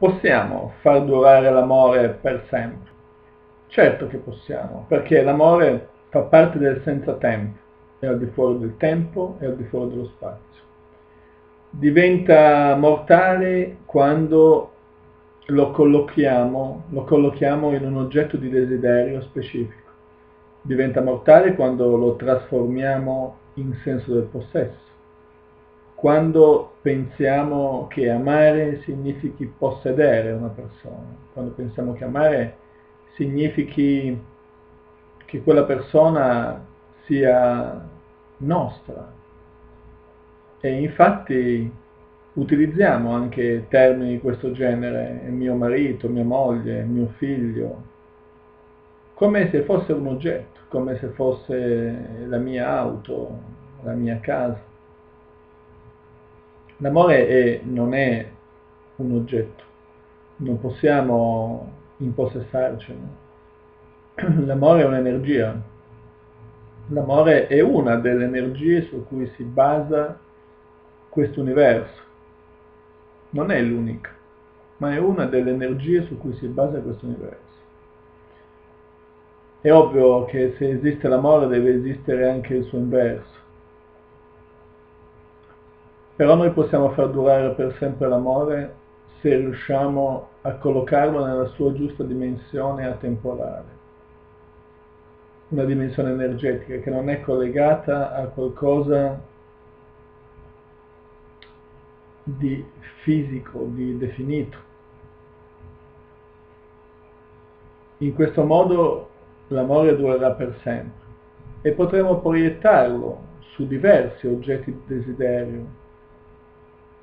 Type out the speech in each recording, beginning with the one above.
Possiamo far durare l'amore per sempre? Certo che possiamo, perché l'amore fa parte del senza tempo, è al di fuori del tempo e al di fuori dello spazio. Diventa mortale quando lo collochiamo, lo collochiamo in un oggetto di desiderio specifico. Diventa mortale quando lo trasformiamo in senso del possesso quando pensiamo che amare significhi possedere una persona, quando pensiamo che amare significhi che quella persona sia nostra. E infatti utilizziamo anche termini di questo genere, mio marito, mia moglie, mio figlio, come se fosse un oggetto, come se fosse la mia auto, la mia casa. L'amore è, non è un oggetto, non possiamo impossessarcene. L'amore è un'energia. L'amore è una delle energie su cui si basa questo universo. Non è l'unica, ma è una delle energie su cui si basa questo universo. È ovvio che se esiste l'amore deve esistere anche il suo inverso però noi possiamo far durare per sempre l'amore se riusciamo a collocarlo nella sua giusta dimensione atemporale, una dimensione energetica che non è collegata a qualcosa di fisico, di definito. In questo modo l'amore durerà per sempre e potremo proiettarlo su diversi oggetti di desiderio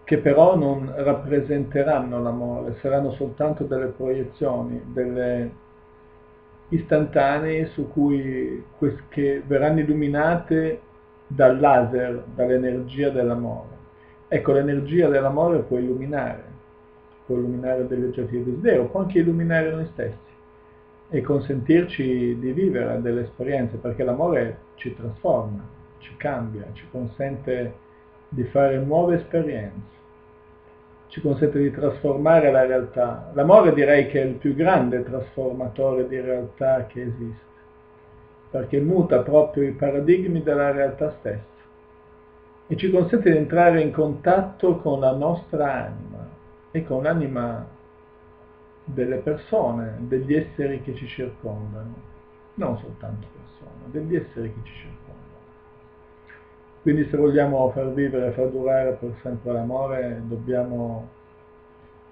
che però non rappresenteranno l'amore, saranno soltanto delle proiezioni, delle istantanee su cui, che verranno illuminate dal laser, dall'energia dell'amore. Ecco, l'energia dell'amore può illuminare, può illuminare degli oggetti di desiderio, può anche illuminare noi stessi e consentirci di vivere delle esperienze, perché l'amore ci trasforma, ci cambia, ci consente di fare nuove esperienze ci consente di trasformare la realtà. L'amore direi che è il più grande trasformatore di realtà che esiste, perché muta proprio i paradigmi della realtà stessa e ci consente di entrare in contatto con la nostra anima e con l'anima delle persone, degli esseri che ci circondano, non soltanto persone, degli esseri che ci circondano. Quindi se vogliamo far vivere, far durare per sempre l'amore, dobbiamo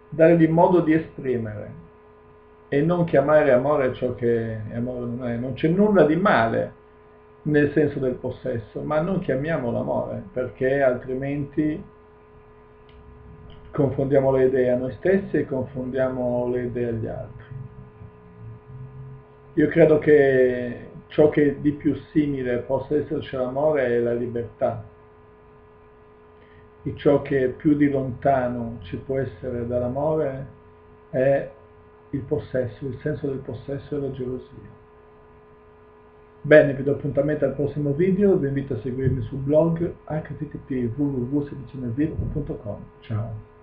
dargli modo di esprimere e non chiamare amore ciò che amore non è. Non c'è nulla di male nel senso del possesso, ma non chiamiamolo amore, perché altrimenti confondiamo le idee a noi stessi e confondiamo le idee agli altri. Io credo che ciò che di più simile possa esserci all'amore è la libertà. E ciò che più di lontano ci può essere dall'amore è il possesso, il senso del possesso e la gelosia. Bene, vi do appuntamento al prossimo video, vi invito a seguirmi sul blog http www.sedicionevivo.com. Ciao!